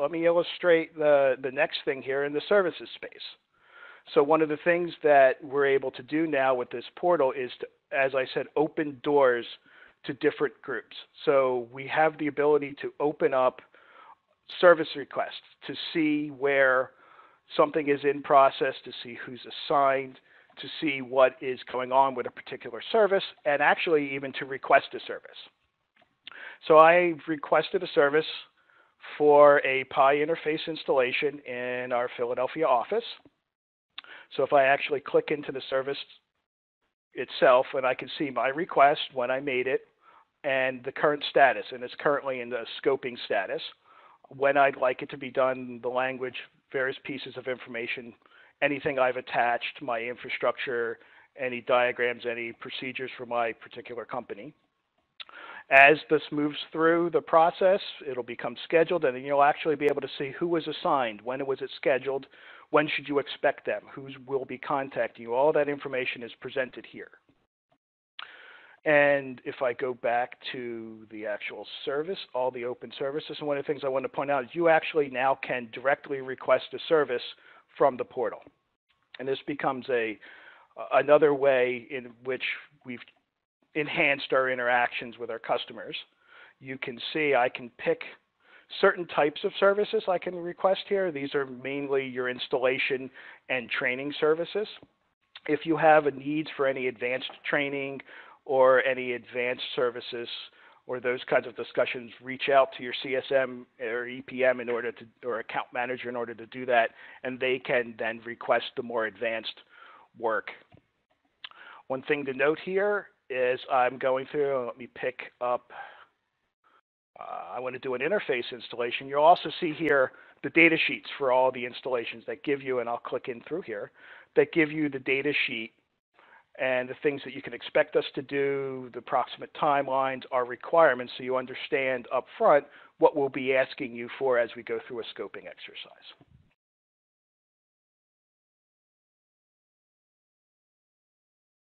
let me illustrate the, the next thing here in the services space. So one of the things that we're able to do now with this portal is to, as I said, open doors to different groups. So we have the ability to open up service requests to see where something is in process, to see who's assigned, to see what is going on with a particular service, and actually even to request a service. So I've requested a service for a PI interface installation in our Philadelphia office. So if I actually click into the service itself, and I can see my request when I made it and the current status, and it's currently in the scoping status, when I'd like it to be done, the language, various pieces of information, anything I've attached, my infrastructure, any diagrams, any procedures for my particular company. As this moves through the process, it'll become scheduled, and then you'll actually be able to see who was assigned, when was it scheduled, when should you expect them, who will be contacting you. All that information is presented here. And if I go back to the actual service, all the open services, and one of the things I want to point out is you actually now can directly request a service from the portal. And this becomes a another way in which we've enhanced our interactions with our customers. You can see I can pick certain types of services I can request here. These are mainly your installation and training services. If you have a needs for any advanced training or any advanced services or those kinds of discussions, reach out to your CSM or EPM in order to, or account manager in order to do that, and they can then request the more advanced work. One thing to note here is I'm going through, let me pick up, uh, I want to do an interface installation. You'll also see here the data sheets for all the installations that give you, and I'll click in through here, that give you the data sheet and the things that you can expect us to do, the approximate timelines, our requirements, so you understand up front what we'll be asking you for as we go through a scoping exercise.